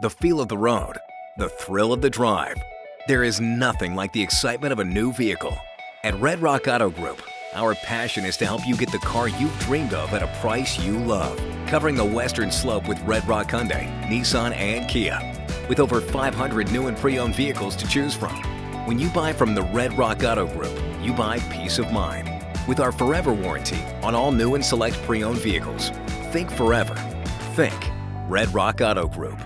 the feel of the road, the thrill of the drive. There is nothing like the excitement of a new vehicle. At Red Rock Auto Group, our passion is to help you get the car you've dreamed of at a price you love. Covering the western slope with Red Rock Hyundai, Nissan, and Kia. With over 500 new and pre-owned vehicles to choose from. When you buy from the Red Rock Auto Group, you buy peace of mind. With our forever warranty on all new and select pre-owned vehicles. Think forever. Think Red Rock Auto Group.